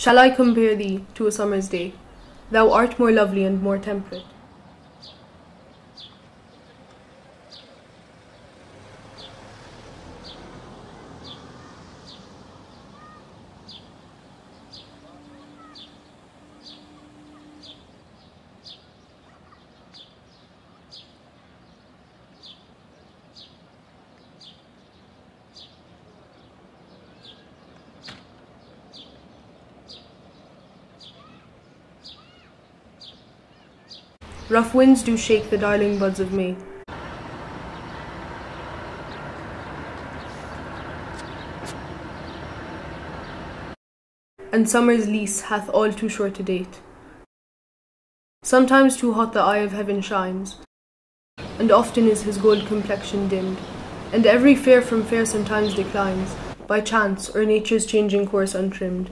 Shall I compare thee to a summer's day? Thou art more lovely and more temperate. Rough winds do shake the darling buds of May. And summer's lease hath all too short a date. Sometimes too hot the eye of heaven shines, and often is his gold complexion dimmed, and every fair from fair sometimes declines, by chance or nature's changing course untrimmed.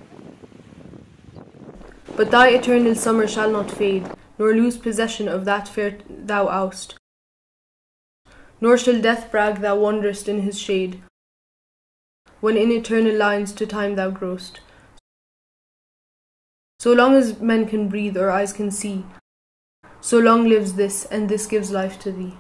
But thy eternal summer shall not fade, nor lose possession of that fair thou oust. Nor shall death brag thou wanderest in his shade, when in eternal lines to time thou growst. So long as men can breathe or eyes can see, so long lives this, and this gives life to thee.